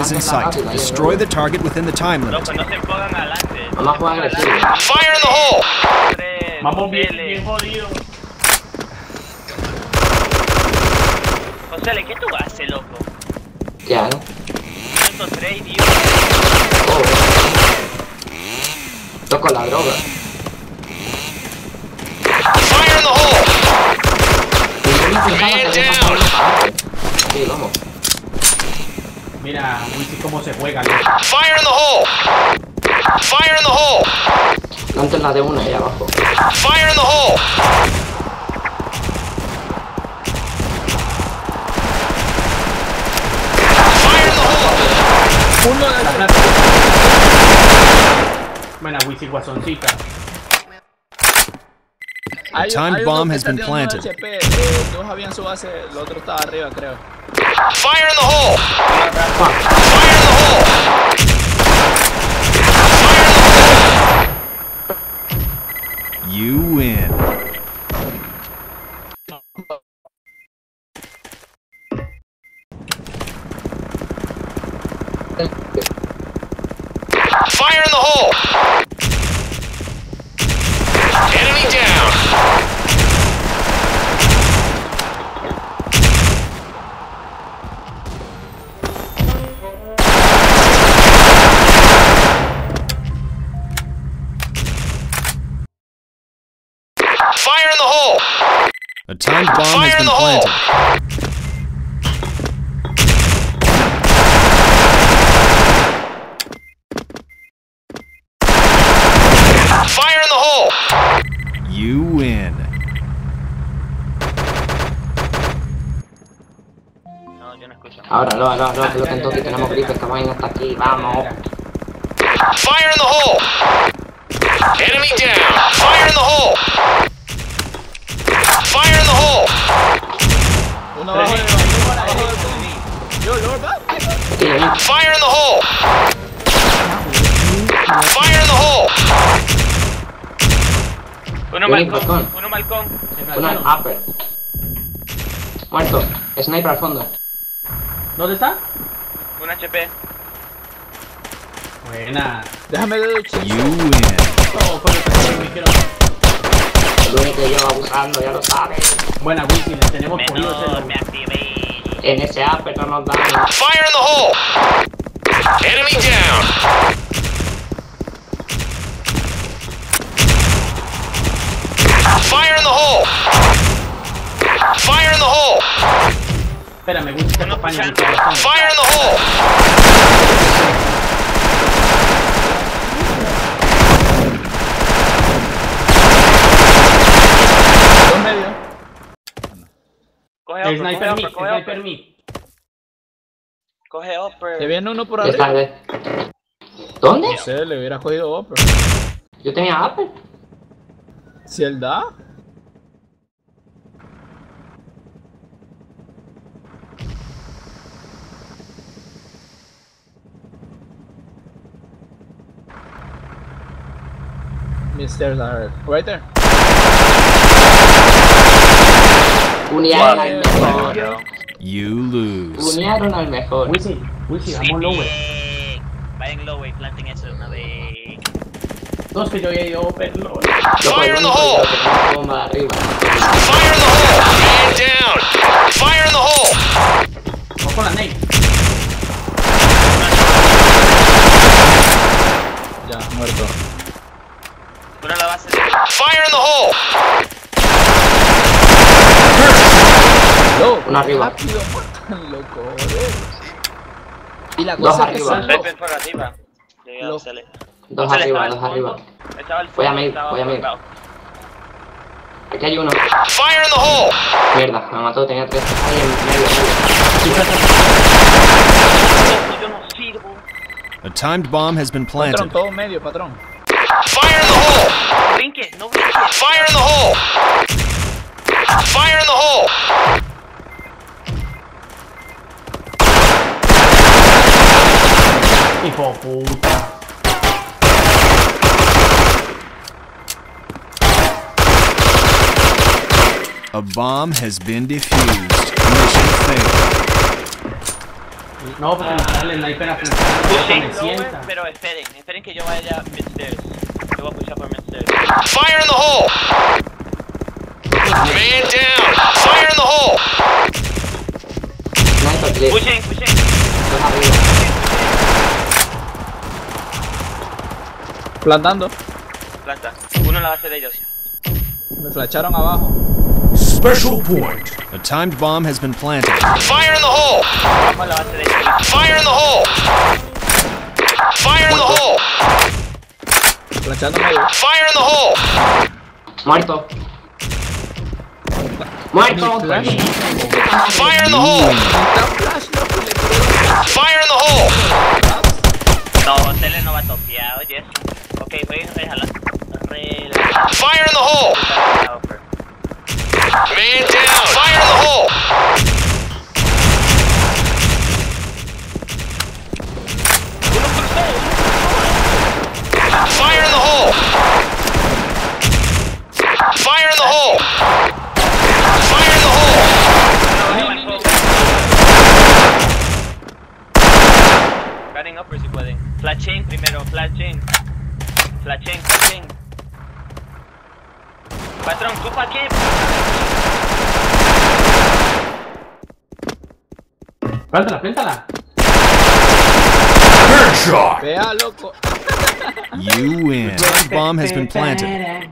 is in sight. Destroy the target within the time limit. Loco, no se pongan adelante. Vamos a jugar agresivo. Fire in the hole! Tres, Vamos bien, L. bien jodido. José, ¿qué tú haces, loco? ¿Qué hago? Minuto 3, idiota. Oh. Toco la droga. Fire in the hole! Y yo no pensaba que Man down. pasado. Sí, vamos. Mira, Wisi, cómo se juega, loco. Fire in the hole! Fire in the hole! Antes la de una ahí abajo. Fire in the hole! Fire in the hole! Uno de La. Buena, Wisi, guasoncita. Hay- time hay uno bomb has been planted. Eh, dos habían su base, el otro estaba arriba, creo. Fire in the hole! Fire in the hole! Fire in the hole! You win. Fire in the hole! A bomb Fire has in been the hole! Fire in the hole! You win. No, yo no escucho. Ahora, no, no, no, que lo que toque, tenemos gripe, esta vaina está aquí, vamos. Fire in the hole! Enemy down! Fire in the hole! Fire in the hole! Uno abajo de abajo del boom. Yo, Lord. Fire in the hole! Fire in the hole! Uno malcón, uno malcón. Una upper. Muerto. Sniper al fondo. ¿Dónde está? Un HP. Buena. Déjame ver You win. Oh, dijeron. El único yo abusando, ya lo sabes. Buena, Wisi, les tenemos Menor, me activé. En ese upper no nos dan. Fire in the hole! Enemy down! Fire in the hole! Fire in the hole! Espérame. Wisi, bastante. Fire in the hole! dos medios. Coge El upper, sniper coge upper, coge sniper upper. mid. Coge upper. Te viene uno por arriba. de... ¿Dónde? No sé, le hubiera cogido upper. Yo tenía upper. Si él da. Mr. Larry. Right there. Unearon al mejor. You lose. Unearon al mejor. Wisi, Wisi, vamos lower. Bien. Vayan low y planten eso de una vez. No, es que yo ya he ido open lower. Fire in the hole! yo que tengo bomba arriba. Fire in the hole! Man down! Fire in the hole! Vamos con la nade. Ya, muerto. Una a la base de... Fire in the hole! Yo, Uno arriba. rápido, loco. Eh. Y la Dos cosa es que arriba. dos. Arriba. A Lo- hacerle. Dos José, arriba, dos arriba. fondo. Estaba al Voy a fondo, mid, estaba voy a mid. colgado. Aquí hay uno. Fire in the hole! Mierda, me mató, tenía tres. Ahí en medio, medio. Yo no sirvo. A timed bomb has been Patrón, planted. todo medio, patrón. Fire in the hole! No brinques, no brinques. Fire in the hole! Fire in the hole! Hijo puta. A bomb has been defused. Mission failed. No, porque no sale, ah, no hay pena Pushing me lower, sienta. pero esperen, esperen que yo vaya midstairs. Yo voy a pushar por midstairs. Fire in the hole! Man down! Fire in the hole! Sniper clear. Pushing, pushing. Plantando. Planta. Uno en la base de ellos. Me flasharon abajo. Special point. A timed bomb has been planted. Fire in the hole! Fire in the hole! Fire in the hole! Flashando medio. Fire in the hole! Muerto. Muerto. Fire in the hole! Fire in the hole! No, Tele no va a topear, oye. Ok, voy a dejarla. Relaja. Fire in the hole! Man down! Fire in the hole! Fire in the hole! Fire in the hole! Fire in the hole! Cutting upper si pueden. Flashing primero, flashing. Flashing, flashing. Patrón, ¿tú para qué? Plántala, plántala. Headshot. Vea, loco. You win. Timed bomb has been planted.